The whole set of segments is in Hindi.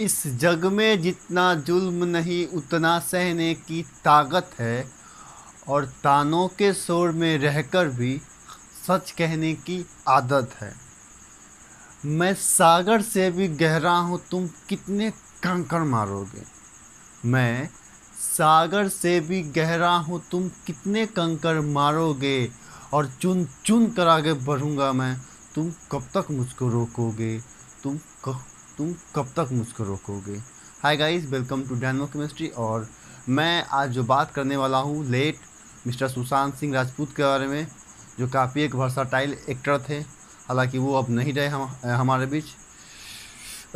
इस जग में जितना जुल्म नहीं, उतना सहने की ताकत है। और तानों के शोर में रहकर भी सच कहने की आदत है। मैं सागर से भी गहरा हूँ, तुम कितने कंकड़ मारोगे? मैं सागर से भी गहरा हूँ, तुम कितने कंकड़ मारोगे? और चुन चुन कर आगे बढ़ूँगा मैं, तुम कब तक मुझको रोकोगे? तुम कब तुम कब तक मुझको रोकोगे? Hi guys welcome to Dano chemistry और मैं आज जो बात करने वाला हूँ लेट मिस्टर सुशांत सिंह राजपूत के बारे में, जो काफ़ी एक वर्साटाइल एक्टर थे। हालाँकि वो अब नहीं रहे हम हमारे बीच।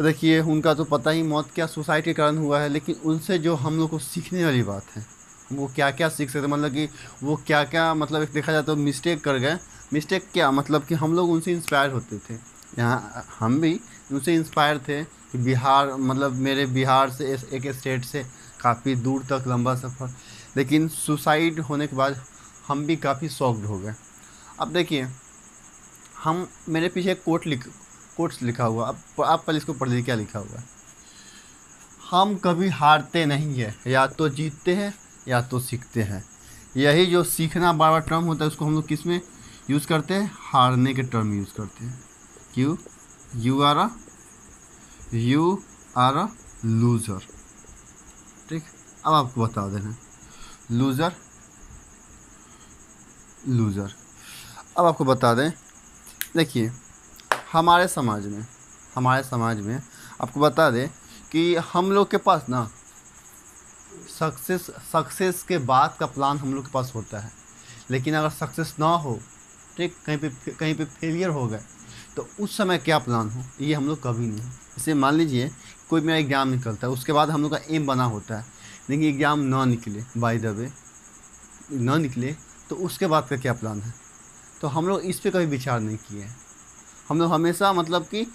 देखिए, उनका तो पता ही मौत क्या सुसाइड के कारण हुआ है, लेकिन उनसे जो हम लोग को सीखने वाली बात है, वो क्या क्या सीख सकते मतलब कि वो क्या क्या मतलब देखा जाए तो मिस्टेक कर गए। मिस्टेक क्या? मतलब कि हम लोग उनसे इंस्पायर होते थे। यहाँ, हम भी उनसे इंस्पायर थे कि बिहार मतलब मेरे बिहार से एक स्टेट से काफ़ी दूर तक लंबा सफ़र। लेकिन सुसाइड होने के बाद हम भी काफ़ी सॉफ्ट हो गए। अब देखिए, हम, मेरे पीछे कोट लिख कोट्स लिखा हुआ, अब आप पहले इसको पढ़ लीजिए, क्या लिखा हुआ है? हम कभी हारते नहीं है, या तो जीतते हैं, या तो सीखते हैं। यही जो सीखना बार बार टर्म होता है, उसको हम लोग किसमें यूज़ करते हैं? हारने के टर्म यूज़ करते हैं। क्यों you are a you are a loser ठीक? अब आपको बता देना। लूज़र लूज़र अब आपको बता दें, देखिए, हमारे समाज में, हमारे समाज में आपको बता दें कि हम लोग के पास ना सक्सेस सक्सेस के बाद का प्लान हम लोग के पास होता है। लेकिन अगर सक्सेस ना हो, ठीक? कहीं पे कहीं पे फेलियर हो गए तो उस समय क्या प्लान हो? ये हम लोग कभी नहीं। जैसे मान लीजिए, कोई मेरा एग्ज़ाम निकलता है, उसके बाद हम लोग का एम बना होता है। लेकिन एग्ज़ाम ना निकले बाय द वे ना निकले तो उसके बाद का क्या प्लान है? तो हम लोग इस पर कभी विचार नहीं किए हैं। हम लोग हमेशा मतलब कि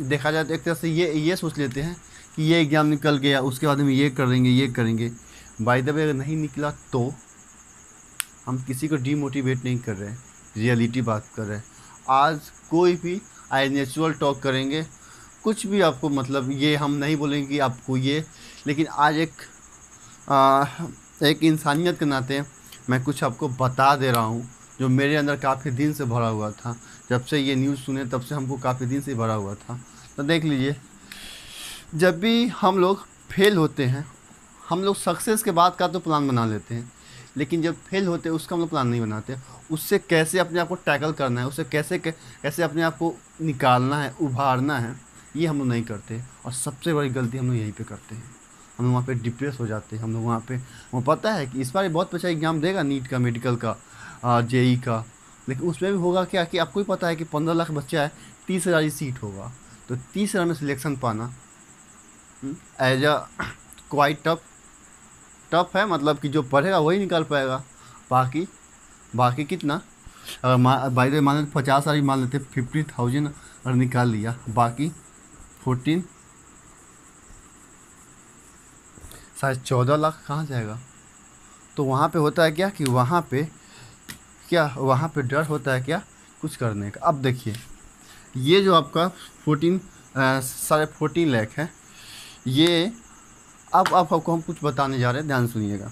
देखा जाए तो एक तरह से ये ये सोच लेते हैं कि ये एग्ज़ाम निकल गया, उसके बाद हम ये करेंगे ये करेंगे। बाय द वे अगर नहीं निकला तो हम किसी को डीमोटिवेट नहीं कर रहे हैं। रियलिटी बात कर रहे हैं। आज कोई भी आई नेचुरल टॉक करेंगे कुछ भी आपको मतलब ये हम नहीं बोलेंगे कि आपको ये लेकिन आज एक आ, एक इंसानियत के नाते मैं कुछ आपको बता दे रहा हूँ जो मेरे अंदर काफ़ी दिन से भरा हुआ था। जब से ये न्यूज़ सुने तब से हमको काफ़ी दिन से भरा हुआ था। तो देख लीजिए जब भी हम लोग फेल होते हैं हम लोग सक्सेस के बाद का तो प्लान बना लेते हैं लेकिन जब फेल होते हैं उसका हम लोग प्लान नहीं बनाते। उससे कैसे अपने आप को टैकल करना है, उससे कैसे कैसे अपने आप को निकालना है, उभारना है, ये हम लोग नहीं करते और सबसे बड़ी गलती हम लोग यहीं पे करते हैं। हम लोग वहाँ पे डिप्रेस हो जाते हैं। हम लोग वहाँ पे, वो पता है कि इस बार बहुत अच्छा एग्ज़ाम देगा नीट का मेडिकल का जेई का। लेकिन उसमें भी होगा क्या कि आपको ही पता है कि पंद्रह लाख बच्चा है, तीस हज़ार ही सीट होगा। तो तीस हज़ार में सिलेक्शन पाना as a quite tough tough है। मतलब कि जो पढ़ेगा वही निकाल पाएगा। बाकी बाकी कितना? अगर बाई द मान लेते पचास हज़ार मान लेते फिफ्टी थाउज़ेंड अगर निकाल लिया। बाकी फोर्टीन शायद चौदह लाख कहाँ जाएगा? तो वहाँ पे होता है क्या कि वहाँ पे क्या, वहाँ पे डर होता है क्या कुछ करने का? अब देखिए, ये जो आपका फोर्टीन साढ़े फोर्टीन लैख है, ये अब अब आपको हम कुछ बताने जा रहे हैं। ध्यान सुनिएगा।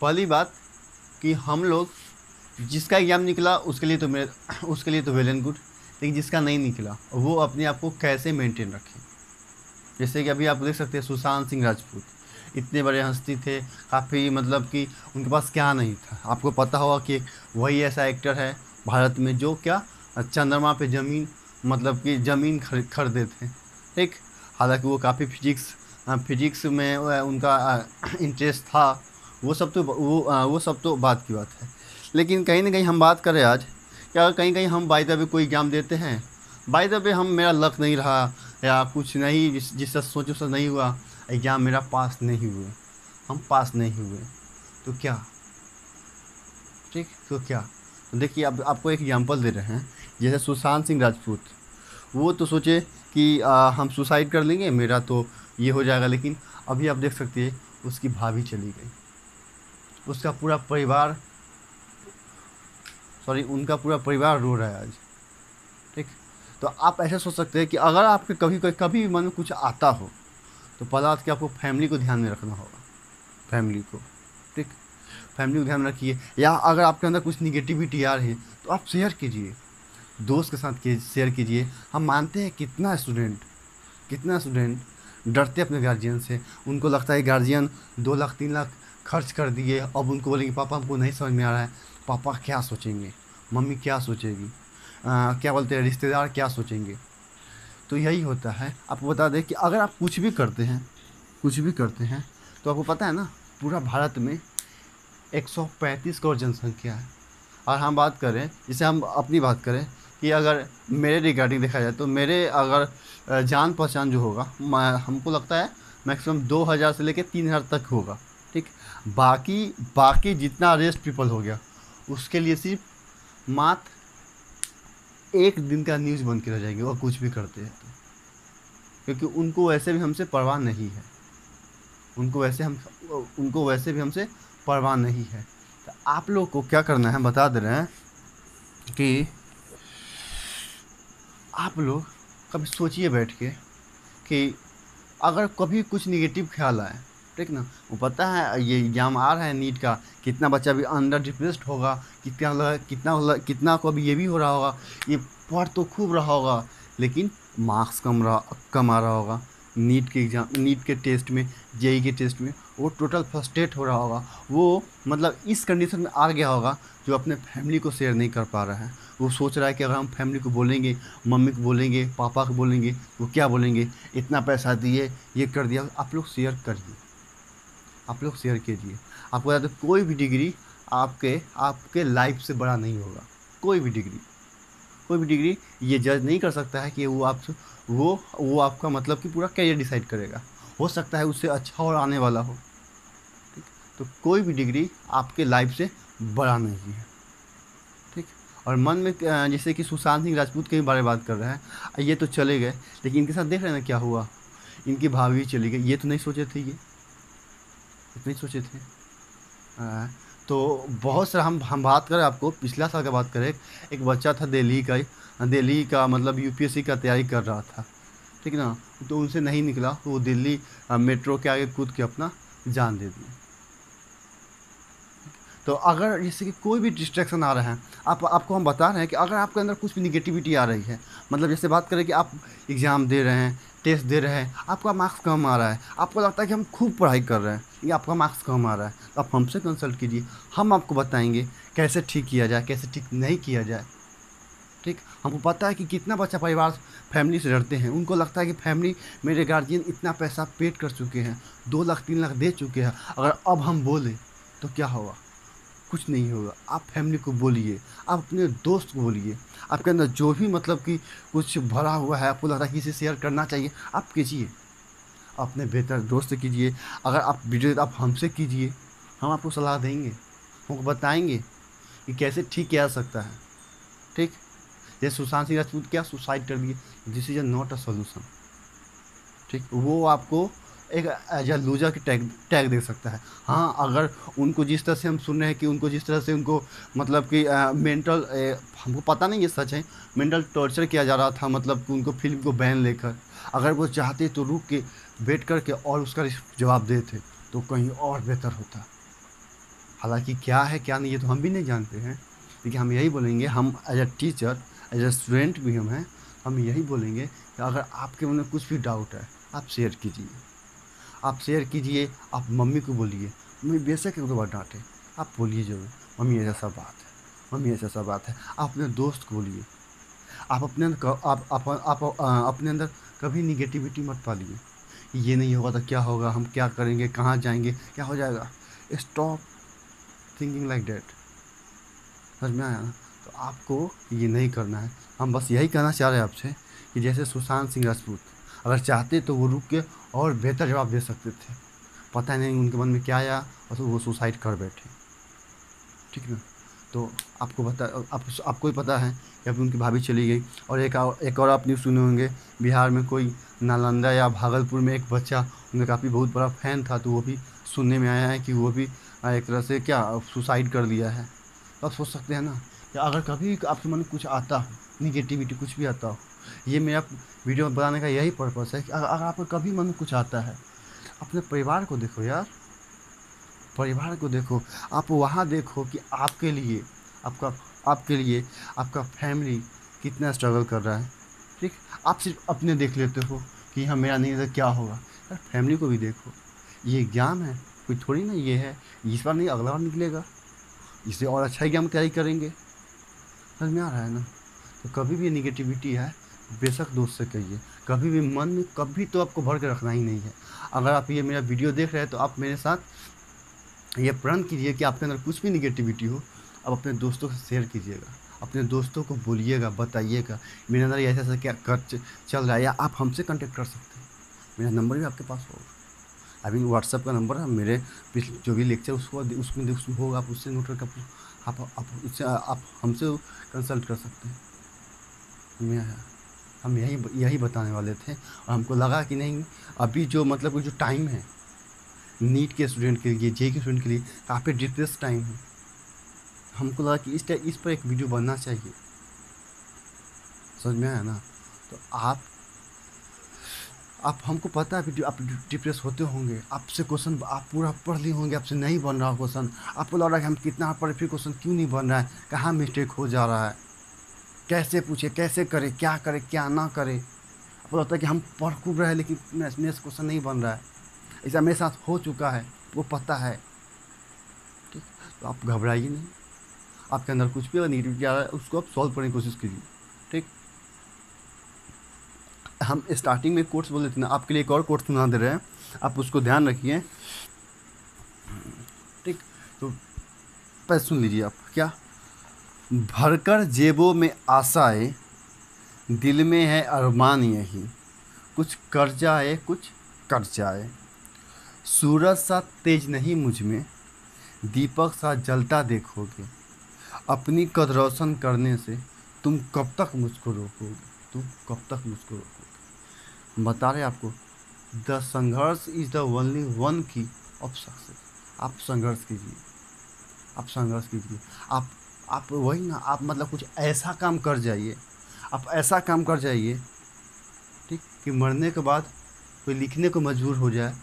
पहली बात कि हम लोग, जिसका एग्ज़ाम निकला, उसके लिए तो मेरे उसके लिए तो वेल एंड गुड, लेकिन जिसका नहीं निकला, वो अपने आप को कैसे मेंटेन रखें? जैसे कि अभी आप देख सकते हैं, सुशांत सिंह राजपूत इतने बड़े हस्ती थे, काफ़ी मतलब कि उनके पास क्या नहीं था। आपको पता होगा कि वही ऐसा एक्टर है भारत में जो क्या, चंद्रमा पे ज़मीन मतलब कि ज़मीन खरीदे थे ठीक? हालाँकि वो काफ़ी फिजिक्स फिजिक्स में उनका इंटरेस्ट था। वो सब तो वो आ, वो सब तो बात की बात है। लेकिन कहीं ना कहीं हम बात करें आज क्या कहीं कहीं हम बाई दबे कोई एग्ज़ाम देते हैं? बाई दबे हम मेरा लक नहीं रहा या कुछ नहीं जिस जिससे सोचो से नहीं हुआ एग्ज़ाम मेरा पास नहीं हुए। हम पास नहीं हुए। तो क्या? ठीक? तो क्या? तो देखिए अब आपको एक एग्ज़ाम्पल दे रहे हैं जैसे सुशांत सिंह राजपूत। वो तो सोचे कि आ, हम सुसाइड कर लेंगे मेरा तो ये हो जाएगा लेकिन अभी आप देख सकते हैं उसकी भाभी चली गई। उसका पूरा परिवार सॉरी उनका पूरा परिवार रो रहा है आज। ठीक? तो आप ऐसे सोच सकते हैं कि अगर आपके कभी कभी भी मन में कुछ आता हो तो पहला बात कि आपको फैमिली को ध्यान में रखना होगा। फैमिली को। ठीक? फैमिली को ध्यान में रखिए। या अगर आपके अंदर कुछ निगेटिविटी आ रही है तो आप शेयर कीजिए। दोस्त के साथ शेयर कीजिए। हम मानते हैं कितना स्टूडेंट कितना स्टूडेंट डरते अपने गार्जियन से। उनको लगता है गार्जियन दो लाख, तीन लाख खर्च कर दिए। अब उनको बोलेंगे पापा हमको नहीं समझ में आ रहा है। पापा क्या सोचेंगे? मम्मी क्या सोचेगी? आ, क्या बोलते हैं रिश्तेदार क्या सोचेंगे? तो यही होता है। आपको बता दें कि अगर आप कुछ भी करते हैं कुछ भी करते हैं तो आपको पता है ना पूरा भारत में 135 करोड़ जनसंख्या है। और हम बात करें जैसे हम अपनी बात करें कि अगर मेरे रिगार्डिंग देखा जाए तो मेरे अगर जान पहचान जो होगा हमको लगता है मैक्सिमम दो हज़ार से लेकर तीन हज़ार तक होगा। ठीक? बाकी बाकी जितना रेस्ट पीपल हो गया, उसके लिए सिर्फ़ मात्र एक दिन का न्यूज़ बन के रह जाएँगे और कुछ भी करते हैं तो। क्योंकि उनको वैसे भी हमसे परवाह नहीं है। उनको वैसे हम, उनको वैसे भी हमसे परवाह नहीं है। तो आप लोग को क्या करना है बता दे रहे हैं कि आप लोग कभी सोचिए बैठ के कि अगर कभी कुछ निगेटिव ख्याल आए ठीक ना? वो पता है ये एग्ज़ाम आ रहा है नीट का कितना बच्चा भी अंडर डिप्रेस्ड होगा कितना लग, कितना लग, कितना को अभी ये भी हो रहा होगा ये पढ़ तो खूब रहा होगा लेकिन मार्क्स कम रहा कम आ रहा होगा। नीट के एग्ज़ाम नीट के टेस्ट में जेई के टेस्ट में वो टोटल फर्स्टेट हो रहा होगा। वो मतलब इस कंडीशन में आ गया होगा जो अपने फैमिली को शेयर नहीं कर पा रहा है। वो सोच रहा है कि अगर हम फैमिली को बोलेंगे मम्मी को बोलेंगे पापा को बोलेंगे वो क्या बोलेंगे? इतना पैसा दिए ये कर दिया आप लोग शेयर करिए। आप लोग शेयर कीजिए। आपको बता दें कोई भी डिग्री आपके आपके लाइफ से बड़ा नहीं होगा। कोई भी डिग्री कोई भी डिग्री ये जज नहीं कर सकता है कि वो आप, वो वो आपका मतलब कि पूरा कैरियर डिसाइड करेगा। हो सकता है उससे अच्छा और आने वाला हो। ठीक? तो कोई भी डिग्री आपके लाइफ से बड़ा नहीं है। ठीक? और मन में जैसे कि सुशांत सिंह राजपूत के बारे में बात कर रहे हैं, ये तो चले गए, लेकिन इनके साथ देख रहे हैं ना क्या हुआ? इनकी भाभी चली गई। ये तो नहीं सोचे थे ये? नहीं सोचे थे। आ, तो बहुत सारा हम हम बात करें आपको पिछला साल का बात करें एक बच्चा था दिल्ली का दिल्ली का मतलब यूपीएससी का तैयारी कर रहा था ठीक ना? तो उनसे नहीं निकला तो वो दिल्ली मेट्रो के आगे कूद के अपना जान दे दिया। तो अगर जैसे कि कोई भी डिस्ट्रैक्शन आ रहा है आप आपको हम बता रहे हैं कि अगर आपके अंदर कुछ भी निगेटिविटी आ रही है मतलब जैसे बात करें कि आप एग्ज़ाम दे रहे हैं टेस्ट दे रहे हैं। आपका मार्क्स कम आ रहा है। आपको लगता है कि हम खूब पढ़ाई कर रहे हैं। ये आपका मार्क्स कम आ रहा है। तो आप हमसे कंसल्ट कीजिए। हम आपको बताएँगे कैसे ठीक किया जाए, कैसे ठीक नहीं किया जाए। ठीक? हमको पता है कि कितना बच्चा परिवार फैमिली से डरते हैं। उनको लगता है कि फैमिली मेरे गार्जियन इतना पैसा पेड कर चुके हैं। दो लाख, तीन लाख दे चुके हैं। अगर अब हम बोले तो क्या होगा? कुछ नहीं होगा। आप फैमिली को बोलिए, आप अपने दोस्त को बोलिए। आपके अंदर जो भी मतलब कि कुछ भरा हुआ है, आपको लगता है कि इसे शेयर करना चाहिए, आप कीजिए। अपने बेहतर दोस्त कीजिए। अगर आप वीडियो आप हमसे कीजिए, हम आपको सलाह देंगे, हमको बताएँगे कि कैसे ठीक किया जा सकता है। ठीक? जैसे सुशांत सिंह राजपूत क्या सुसाइड कर दिए। This is not a solution ठीक? वो आपको एक एज अ लूजर की टैग टैग दे सकता है। हाँ अगर उनको जिस तरह से हम सुन रहे हैं कि उनको जिस तरह से उनको मतलब कि मेंटल हमको पता नहीं ये सच है मेंटल टॉर्चर किया जा रहा था मतलब कि उनको फ़िल्म को बैन लेकर। अगर वो चाहते तो रुक के बैठ कर के और उसका जवाब देते तो कहीं और बेहतर होता। हालाँकि क्या है, क्या नहीं, ये तो हम भी नहीं जानते हैं। लेकिन हम यही बोलेंगे, हम as a teacher as a student भी हम हैं, हम यही बोलेंगे कि अगर आपके मन में कुछ भी डाउट है, आप शेयर कीजिए। आप शेयर कीजिए आप मम्मी को बोलिए। मम्मी बेशक एक दो बार डांटे। आप बोलिए ज़रूर मम्मी ऐसा सब बात है मम्मी ऐसा सब बात है। आप अपने दोस्त को बोलिए। आप अपने अंदर आप, आप, आप, अपने अंदर कभी निगेटिविटी मत पालिए। ये नहीं होगा तो क्या होगा हम क्या करेंगे कहाँ जाएँगे क्या हो जाएगा? स्टॉप थिंकिंग लाइक डेट समझ में आया ना? तो आपको ये नहीं करना है। हम बस यही कहना चाह रहे हैं आपसे कि जैसे सुशांत सिंह राजपूत अगर चाहते तो वो रुक के और बेहतर जवाब दे सकते थे। पता नहीं उनके मन में क्या आया और तो वो सुसाइड कर बैठे। ठीक ना? तो आपको पता आप, आपको ही पता है कि अभी उनकी भाभी चली गई और एक एक और आप न्यूज़ सुने होंगे बिहार में कोई नालंदा या भागलपुर में एक बच्चा उनका काफ़ी बहुत बड़ा फ़ैन था तो वो भी सुनने में आया है कि वो भी एक तरह से क्या सुसाइड कर लिया है। तो आप सोच सकते हैं ना कि अगर कभी आपके मन में कुछ आता हो निगेटिविटी कुछ भी आता हो ये मेरा वीडियो बनाने का यही पर्पस है कि अगर आपको कभी मन में कुछ आता है, अपने परिवार को देखो यार। परिवार को देखो। आप वहाँ देखो कि आपके लिए, आपका, आपके लिए, आपका फैमिली कितना स्ट्रगल कर रहा है। ठीक? आप सिर्फ़ अपने देख लेते हो कि हाँ मेरा नहीं तो क्या होगा। यार फैमिली को भी देखो। ये ज्ञान है, कोई थोड़ी ना ये है इस बार नहीं, अगला बार निकलेगा। इससे और अच्छा ही ज्ञान तैयारी करेंगे। समझ में आ रहा है ना? तो कभी भी निगेटिविटी है बेशक दोस्त से कहिए। कभी भी मन में कभी तो आपको भर के रखना ही नहीं है। अगर आप ये मेरा वीडियो देख रहे हैं तो आप मेरे साथ ये प्रण कीजिए कि आपके अंदर कुछ भी निगेटिविटी हो आप अपने दोस्तों से शेयर कीजिएगा। अपने दोस्तों को बोलिएगा, बताइएगा, मेरे अंदर ऐसा ऐसा क्या कर चल रहा है, या आप हमसे कांटेक्ट कर सकते हैं। मेरा नंबर भी आपके पास होगा। अभी व्हाट्सअप का नंबर है, मेरे पिछले जो भी लेक्चर उसको, उसमें उसमें होगा, आप उससे नोट करके आप आप उससे, आप हमसे कंसल्ट कर सकते हैं। मैं हम यही यही बताने वाले थे और हमको लगा कि नहीं, अभी जो मतलब जो टाइम है, नीट के स्टूडेंट के लिए जे के स्टूडेंट के लिए, काफ़ी डिप्रेस टाइम है। हमको लगा कि इस इस पर एक वीडियो बनना चाहिए। समझ में आया ना? तो आप आप हमको पता है आप डिप्रेस होते होंगे। आपसे क्वेश्चन आप पूरा पढ़ लिए होंगे, आपसे नहीं बन रहा क्वेश्चन आपको लग रहा है कि हम कितना पढ़े फिर क्वेश्चन क्यों नहीं बन रहा है? कहाँ मिस्टेक हो जा रहा है? कैसे पूछे, कैसे करे, क्या करे, क्या ना करे। आपको लगता है कि हम पढ़ खूब रहे हैं लेकिन मेरे से क्वेश्चन नहीं बन रहा है। ऐसा मेरे साथ हो चुका है, वो पता है। ठीक तो आप घबराइए नहीं। आपके अंदर कुछ भी आ रहा है, उसको आप सॉल्व करने की कोशिश कीजिए। ठीक? हम स्टार्टिंग में कोर्स बोल देते ना, आपके लिए एक और कोर्स सुना दे रहे हैं। आप उसको ध्यान रखिए। ठीक तो पहले सुन लीजिए आप, क्या? भरकर जेबों में आशाएँ दिल में है अरमान यही। कुछ कर जाए, कुछ कर जाए। सूरज सा तेज नहीं मुझमें, दीपक सा जलता देखोगे। अपनी कद रोशन करने से तुम कब तक मुझको रोकोगे? तुम कब तक मुझको रोकोगे? बता रहे आपको, द संघर्ष is the only one key of success आप संघर्ष कीजिए। आप संघर्ष कीजिए। आप आप वही ना, आप मतलब कुछ ऐसा काम कर जाइए। आप ऐसा काम कर जाइए, ठीक, कि मरने के बाद कोई लिखने को मजबूर हो जाए,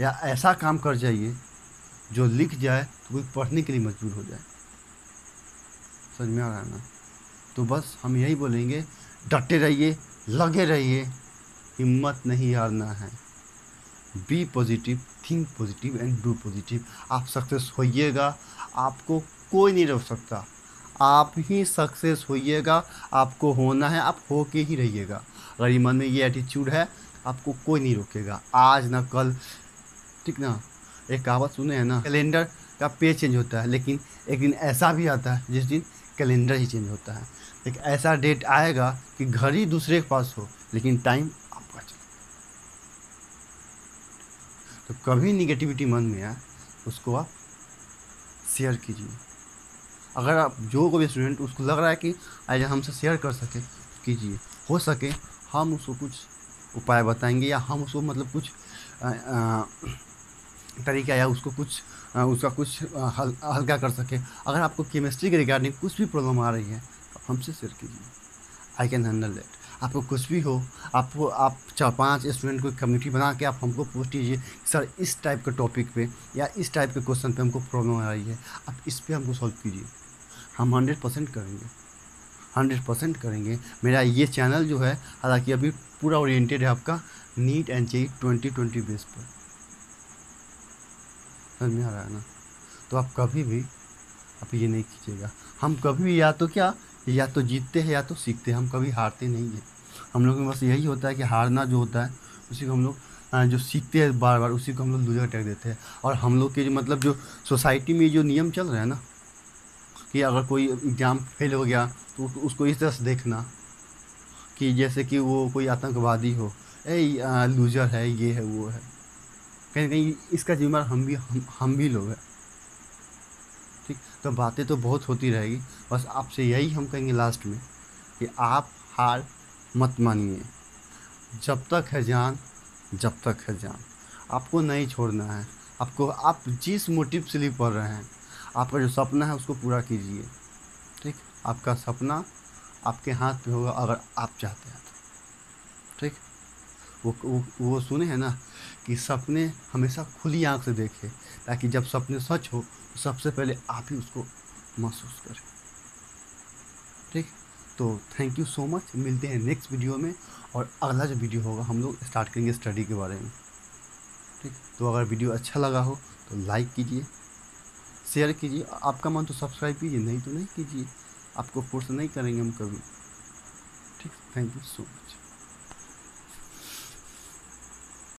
या ऐसा काम कर जाइए, जो लिख जाए तो कोई पढ़ने के लिए मजबूर हो जाए। समझ में आ रहा है ना? तो बस हम यही बोलेंगे डटे रहिए, लगे रहिए, हिम्मत नहीं हारना है। Be positive think positive and do positive आप सक्सेस होइएगा, आपको कोई नहीं रोक सकता। आप ही सक्सेस होइएगा, आपको होना है, आप हो के ही रहिएगा। अगर ये मन में ये एटीट्यूड है, आपको कोई नहीं रोकेगा। आज ना कल, ठीक ना? एक कहावत सुने हैं ना कैलेंडर का पेज चेंज होता है, लेकिन एक दिन ऐसा भी आता है, जिस दिन कैलेंडर ही चेंज होता है। एक ऐसा डेट आएगा कि घड़ी दूसरे के पास हो, लेकिन टाइम आपका चले तो कभी निगेटिविटी मन में आए, उसको आप शेयर कीजिए। अगर आप जो कोई स्टूडेंट उसको लग रहा है कि आज हमसे शेयर कर सके कीजिए। हो सके हम उसको कुछ उपाय बताएँगे या हम उसको मतलब कुछ तरीका या उसको कुछ आ, उसका कुछ हल, हल्का कर सके। अगर आपको केमिस्ट्री के रिगार्डिंग कुछ भी प्रॉब्लम आ रही है तो हमसे शेयर कीजिए। आई कैन हैंडल दैट आपको कुछ भी हो आपको आप चार पाँच स्टूडेंट को कम्युनिटी बना के आप हमको पूछ लीजिए सर इस टाइप के टॉपिक पे या इस टाइप के क्वेश्चन पे हमको प्रॉब्लम आ रही है। आप इस पर हमको सॉल्व कीजिए। हम हंड्रेड परसेंट करेंगे। हंड्रेड परसेंट करेंगे। मेरा ये चैनल जो है, हालाँकि अभी पूरा ओरिएंटेड है आपका NEET and JEE twenty twenty base पर। समझ में आ रहा है ना? तो आप कभी भी, आप ये नहीं कीजिएगा। हम कभी भी या तो क्या, या तो जीतते हैं या तो सीखते हैं। हम कभी हारते नहीं हैं। हम लोग में बस यही होता है कि हारना जो होता है, उसी को हम लोग जो सीखते हैं बार बार, उसी को हम लोग लूजर टैग देते हैं। और हम लोग के जो मतलब जो सोसाइटी में जो नियम चल रहा है ना कि अगर कोई एग्ज़ाम फेल हो गया तो उसको इस तरह से देखना कि जैसे कि वो कोई आतंकवादी हो। ए लूजर है ये है वो है। कहीं कहीं इसका जिम्मेदार हम भी हम, हम भी लोग हैं। ठीक? तो बातें तो बहुत होती रहेगी। बस आपसे यही हम कहेंगे लास्ट में कि आप हार मत मानिए। जब तक है जान जब तक है जान। आपको नहीं छोड़ना है। आपको आप जिस मोटिव से लिए पढ़ रहे हैं आपका जो सपना है उसको पूरा कीजिए। ठीक? आपका सपना आपके हाथ में होगा अगर आप चाहते हैं तो। ठीक? वो वो वो सुने हैं ना कि सपने हमेशा खुली आँख से देखें, ताकि जब सपने सच हो तो सबसे पहले आप ही उसको महसूस करें। ठीक? तो थैंक यू सो मच मिलते हैं नेक्स्ट वीडियो में, और अगला जो वीडियो होगा, हम लोग स्टार्ट करेंगे स्टडी के बारे में। ठीक? तो अगर वीडियो अच्छा लगा हो तो लाइक कीजिए। शेयर कीजिए। आपका मन तो सब्सक्राइब कीजिए, नहीं तो नहीं कीजिए। आपको फोर्स नहीं करेंगे हम कभी। ठीक। Thank you so much